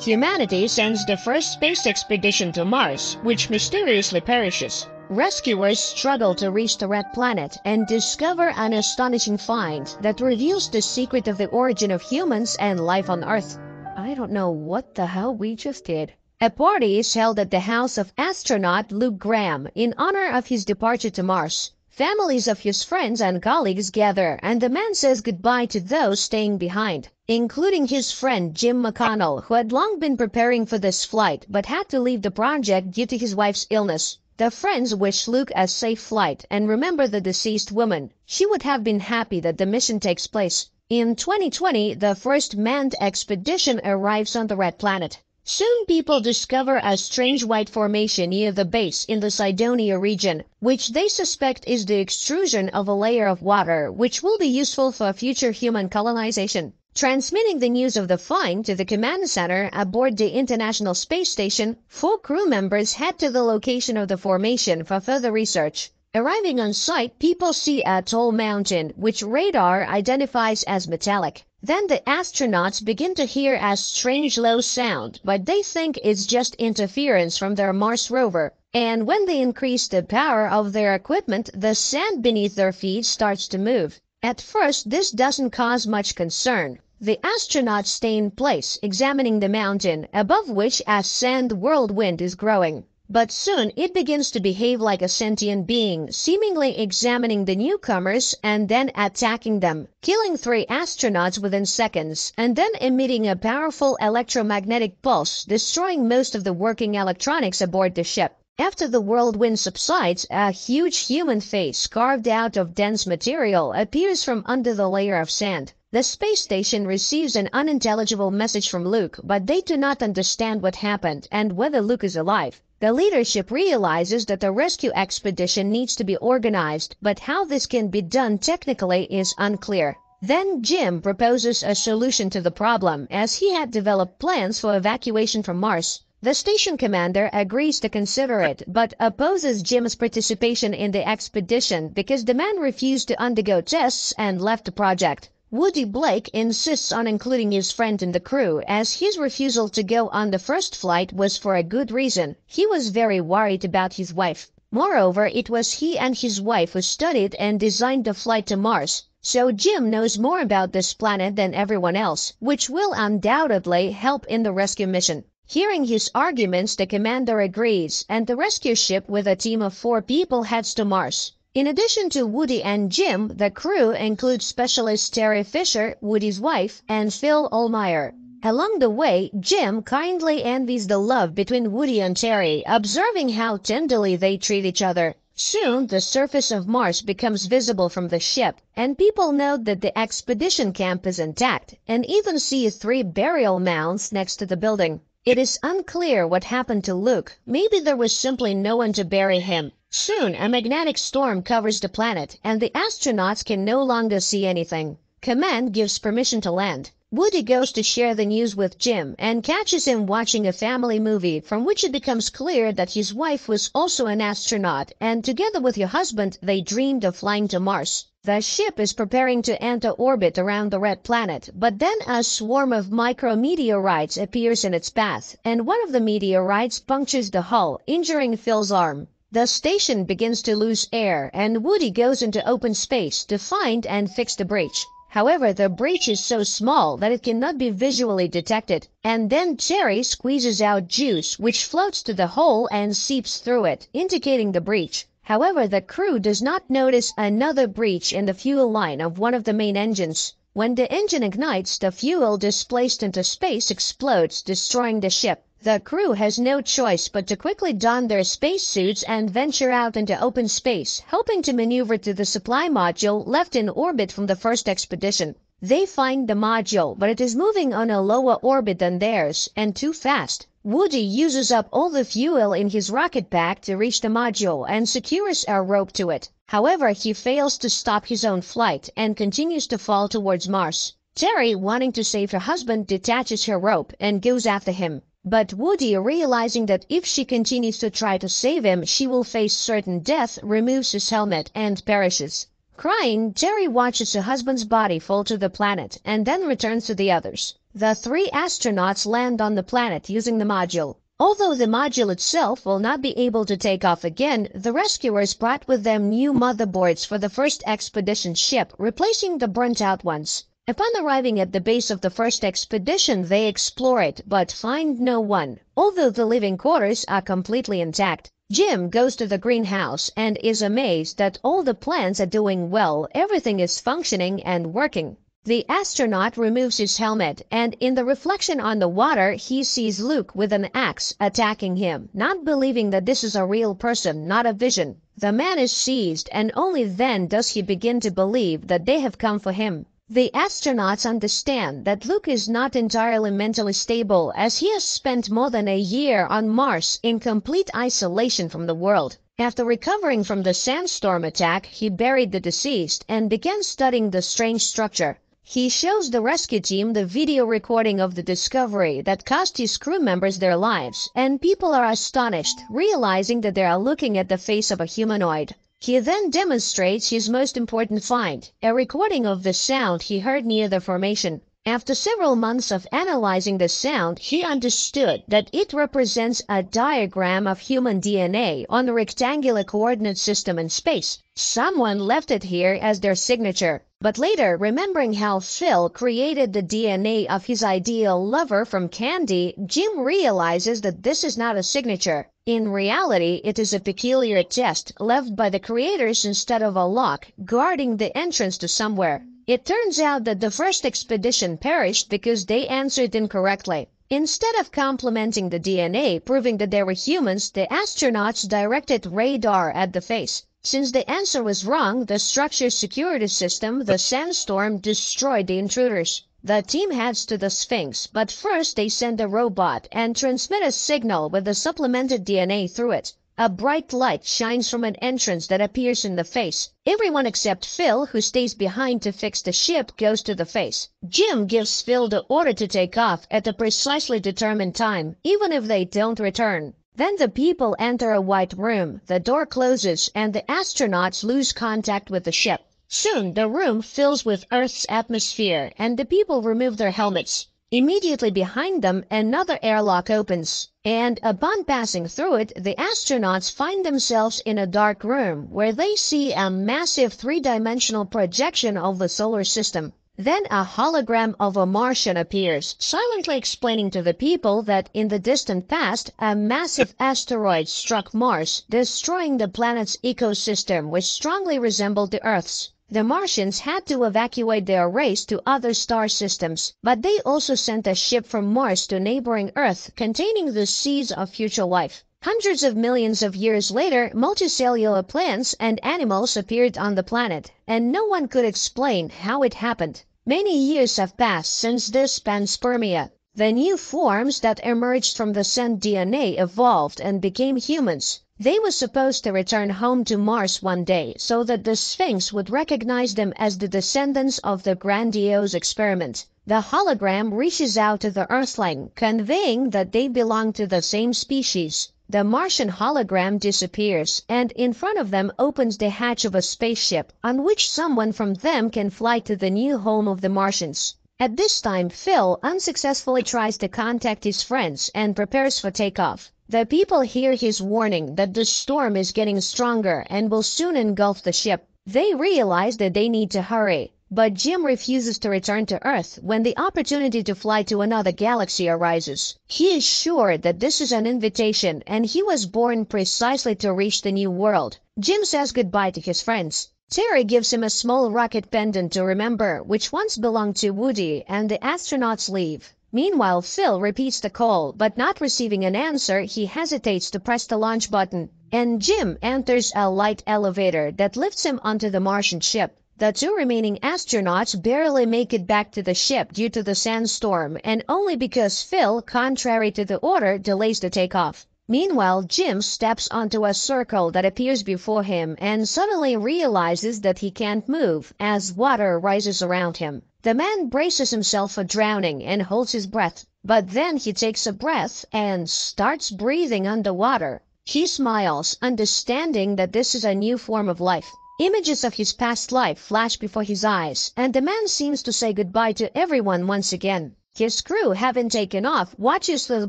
Humanity sends the first space expedition to Mars, which mysteriously perishes. Rescuers struggle to reach the red planet and discover an astonishing find that reveals the secret of the origin of humans and life on Earth. I don't know what the hell we just did. A party is held at the house of astronaut Luke Graham in honor of his departure to Mars. Families of his friends and colleagues gather, and the man says goodbye to those staying behind, including his friend Jim McConnell, who had long been preparing for this flight but had to leave the project due to his wife's illness. The friends wish Luke a safe flight and remember the deceased woman. She would have been happy that the mission takes place. In 2020, the first manned expedition arrives on the Red Planet. Soon people discover a strange white formation near the base in the Cydonia region, which they suspect is the extrusion of a layer of water, which will be useful for future human colonization. Transmitting the news of the find to the command center aboard the International Space Station, four crew members head to the location of the formation for further research. Arriving on site, people see a tall mountain, which radar identifies as metallic. Then the astronauts begin to hear a strange low sound, but they think it's just interference from their Mars rover. And when they increase the power of their equipment, the sand beneath their feet starts to move. At first, this doesn't cause much concern. The astronauts stay in place, examining the mountain, above which a sand whirlwind is growing. But soon it begins to behave like a sentient being, seemingly examining the newcomers and then attacking them, killing three astronauts within seconds, and then emitting a powerful electromagnetic pulse, destroying most of the working electronics aboard the ship. After the whirlwind subsides, a huge human face carved out of dense material appears from under the layer of sand. The space station receives an unintelligible message from Luke, but they do not understand what happened and whether Luke is alive. The leadership realizes that the rescue expedition needs to be organized, but how this can be done technically is unclear. Then Jim proposes a solution to the problem, as he had developed plans for evacuation from Mars. The station commander agrees to consider it, but opposes Jim's participation in the expedition because the man refused to undergo tests and left the project. Woody Blake insists on including his friend in the crew, as his refusal to go on the first flight was for a good reason. He was very worried about his wife. Moreover, it was he and his wife who studied and designed the flight to Mars. So Jim knows more about this planet than everyone else, which will undoubtedly help in the rescue mission. Hearing his arguments, the commander agrees, and the rescue ship with a team of four people heads to Mars. In addition to Woody and Jim, the crew includes specialist Terry Fisher, Woody's wife, and Phil Ohlmeyer. Along the way, Jim kindly envies the love between Woody and Terry, observing how tenderly they treat each other. Soon, the surface of Mars becomes visible from the ship, and people note that the expedition camp is intact, and even see three burial mounds next to the building. It is unclear what happened to Luke. Maybe there was simply no one to bury him. Soon, a magnetic storm covers the planet, and the astronauts can no longer see anything. Command gives permission to land. Woody goes to share the news with Jim and catches him watching a family movie from which it becomes clear that his wife was also an astronaut and together with her husband they dreamed of flying to Mars. The ship is preparing to enter orbit around the red planet, but then a swarm of micrometeorites appears in its path, and one of the meteorites punctures the hull, injuring Phil's arm. The station begins to lose air, and Woody goes into open space to find and fix the breach. However, the breach is so small that it cannot be visually detected. And then Terry squeezes out juice, which floats to the hole and seeps through it, indicating the breach. However, the crew does not notice another breach in the fuel line of one of the main engines. When the engine ignites, the fuel displaced into space explodes, destroying the ship. The crew has no choice but to quickly don their spacesuits and venture out into open space, hoping to maneuver to the supply module left in orbit from the first expedition. They find the module, but it is moving on a lower orbit than theirs, and too fast. Woody uses up all the fuel in his rocket pack to reach the module and secures a rope to it. However, he fails to stop his own flight and continues to fall towards Mars. Terry, wanting to save her husband, detaches her rope and goes after him. But Woody, realizing that if she continues to try to save him, she will face certain death, removes his helmet and perishes. Crying, Terry watches her husband's body fall to the planet and then returns to the others. the three astronauts land on the planet using the module. Although the module itself will not be able to take off again, the rescuers brought with them new motherboards for the first expedition ship, replacing the burnt-out ones. Upon arriving at the base of the first expedition, they explore it, but find no one, although the living quarters are completely intact. Jim goes to the greenhouse and is amazed that all the plants are doing well, everything is functioning and working. The astronaut removes his helmet, and in the reflection on the water, he sees Luke with an axe attacking him, not believing that this is a real person, not a vision. The man is seized, and only then does he begin to believe that they have come for him. The astronauts understand that Luke is not entirely mentally stable as he has spent more than a year on Mars in complete isolation from the world. After recovering from the sandstorm attack, he buried the deceased and began studying the strange structure. He shows the rescue team the video recording of the discovery that cost his crew members their lives, and people are astonished, realizing that they are looking at the face of a humanoid. He then demonstrates his most important find, a recording of the sound he heard near the formation. After several months of analyzing the sound, he understood that it represents a diagram of human DNA on the rectangular coordinate system in space. Someone left it here as their signature. But later, remembering how Phil created the DNA of his ideal lover from candy, Jim realizes that this is not a signature. In reality, it is a peculiar test left by the creators instead of a lock guarding the entrance to somewhere. It turns out that the first expedition perished because they answered incorrectly. Instead of complementing the DNA, proving that they were humans, the astronauts directed radar at the face. Since the answer was wrong, the structure's security system, the sandstorm, destroyed the intruders. The team heads to the Sphinx, but first they send a robot and transmit a signal with the supplemented DNA through it. A bright light shines from an entrance that appears in the face. Everyone except Phil, who stays behind to fix the ship, goes to the face. Jim gives Phil the order to take off at a precisely determined time, even if they don't return. Then the people enter a white room, the door closes, and the astronauts lose contact with the ship. Soon the room fills with Earth's atmosphere, and the people remove their helmets. Immediately behind them, another airlock opens, and upon passing through it, the astronauts find themselves in a dark room where they see a massive three-dimensional projection of the solar system. Then a hologram of a Martian appears, silently explaining to the people that in the distant past, a massive asteroid struck Mars, destroying the planet's ecosystem, which strongly resembled the Earth's. The Martians had to evacuate their race to other star systems, but they also sent a ship from Mars to neighboring Earth containing the seeds of future life. Hundreds of millions of years later, multicellular plants and animals appeared on the planet, and no one could explain how it happened. Many years have passed since this panspermia. The new forms that emerged from the sent DNA evolved and became humans. They were supposed to return home to Mars one day so that the Sphinx would recognize them as the descendants of the grandiose experiment. The hologram reaches out to the Earthling, conveying that they belong to the same species. The Martian hologram disappears, and in front of them opens the hatch of a spaceship, on which someone from them can fly to the new home of the Martians. At this time, Phil unsuccessfully tries to contact his friends and prepares for takeoff. The people hear his warning that the storm is getting stronger and will soon engulf the ship. They realize that they need to hurry. But Jim refuses to return to Earth when the opportunity to fly to another galaxy arises. He is sure that this is an invitation and he was born precisely to reach the new world. Jim says goodbye to his friends. Terry gives him a small rocket pendant to remember, which once belonged to Woody, and the astronauts leave. Meanwhile, Phil repeats the call, but not receiving an answer, he hesitates to press the launch button. And Jim enters a light elevator that lifts him onto the Martian ship. The two remaining astronauts barely make it back to the ship due to the sandstorm, and only because Phil, contrary to the order, delays the takeoff. Meanwhile, Jim steps onto a circle that appears before him and suddenly realizes that he can't move as water rises around him. The man braces himself for drowning and holds his breath, but then he takes a breath and starts breathing underwater. He smiles, understanding that this is a new form of life. Images of his past life flash before his eyes, and the man seems to say goodbye to everyone once again. His crew, having taken off, watches through the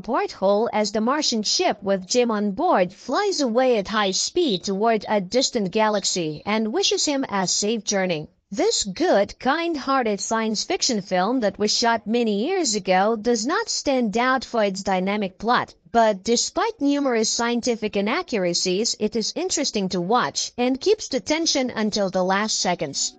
porthole as the Martian ship with Jim on board flies away at high speed toward a distant galaxy and wishes him a safe journey. This good, kind-hearted science fiction film that was shot many years ago does not stand out for its dynamic plot, but despite numerous scientific inaccuracies, it is interesting to watch and keeps the tension until the last seconds.